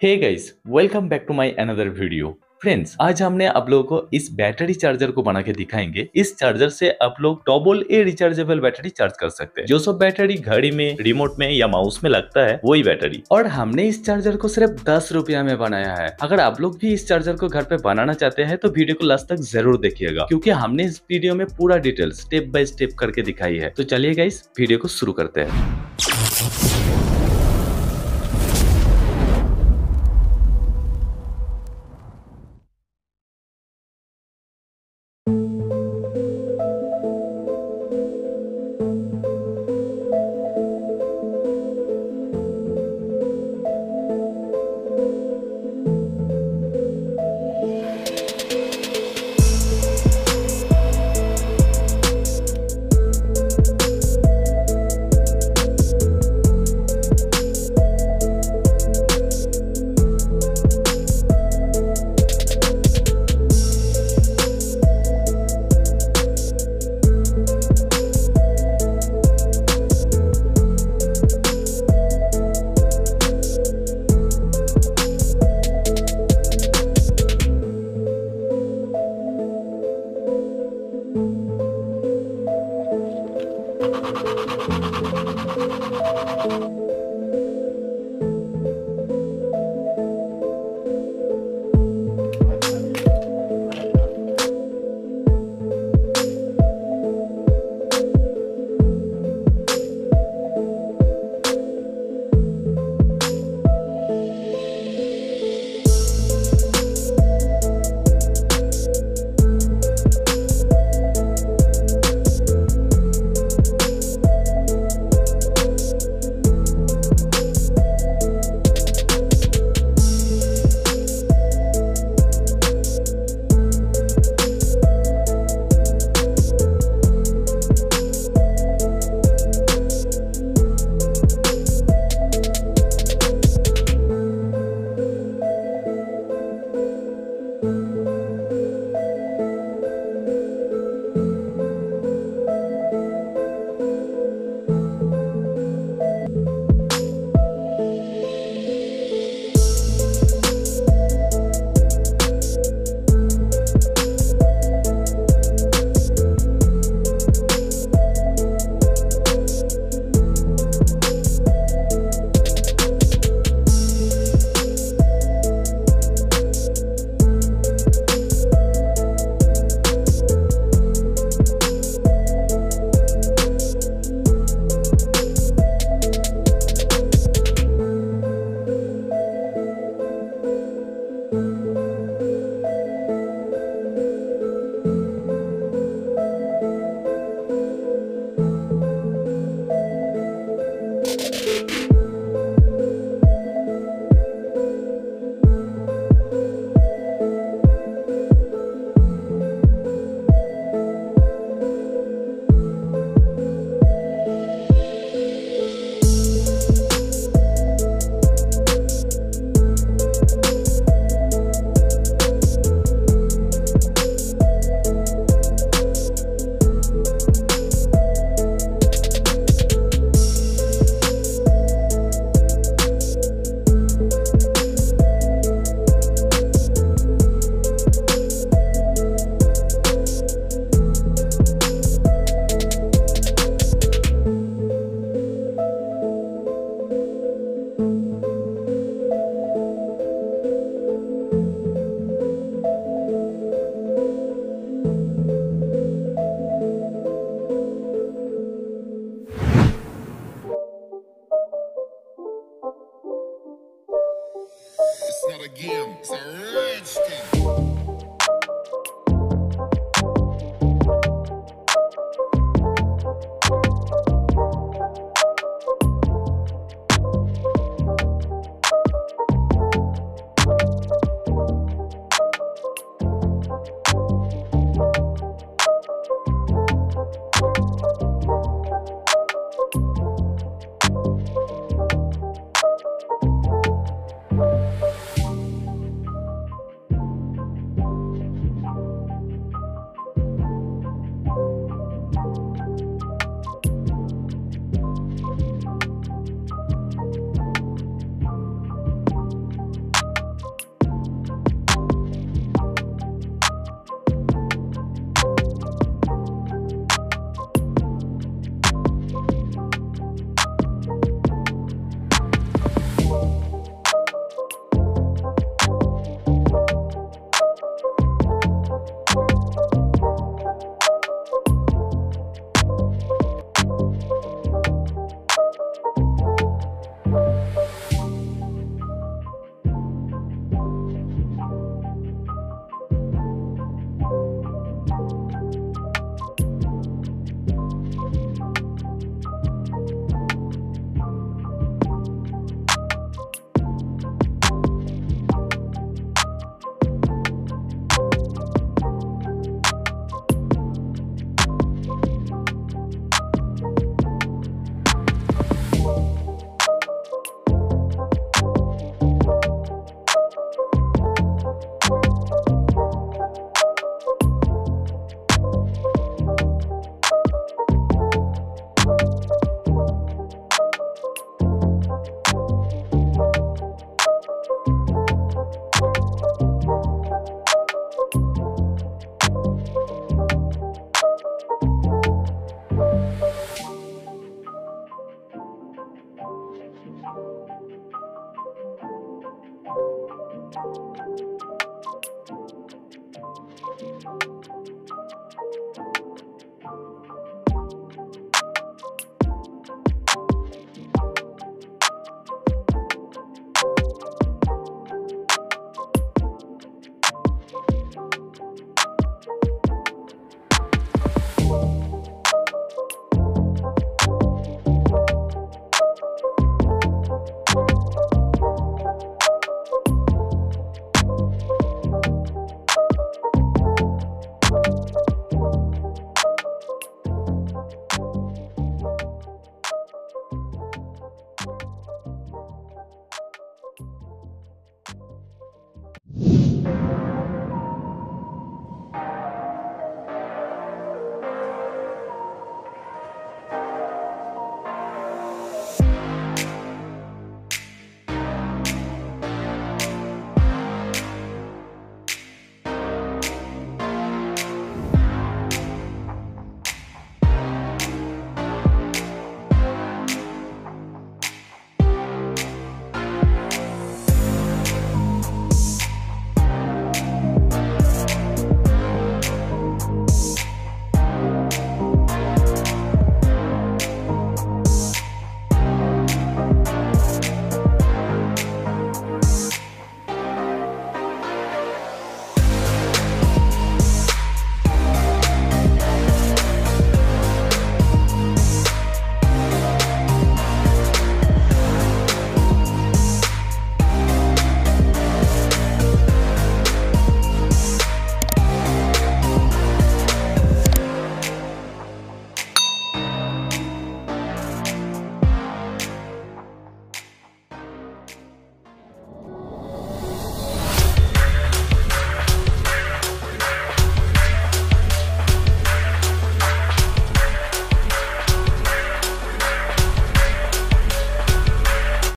Hey guys welcome back to my another video friends आज हमने आप लोगों को इस बैटरी चार्जर को बना के दिखाएँगे। इस चार्जर से आप लोग double A rechargeable battery charge कर सकते हैं। जो सब बैटरी घड़ी में रिमोट में या माउस में लगता है, वही बैटरी और हमने इस चार्जर को सिर्फ़ दस रुपया में बनाया है। अगर आप लोग भी इस चार्जर को घर पे बनाना चाहते हैं तो वीडियो को लास्ट तक ज़रूर देखिएगा। क्योंकि हमने इस वीडियो में पूरा डिटेल स्टेप बाय स्टेप करके दिखाई है। तो चलिएगा इस वीडियो को शुरू करते हैं। Thank you.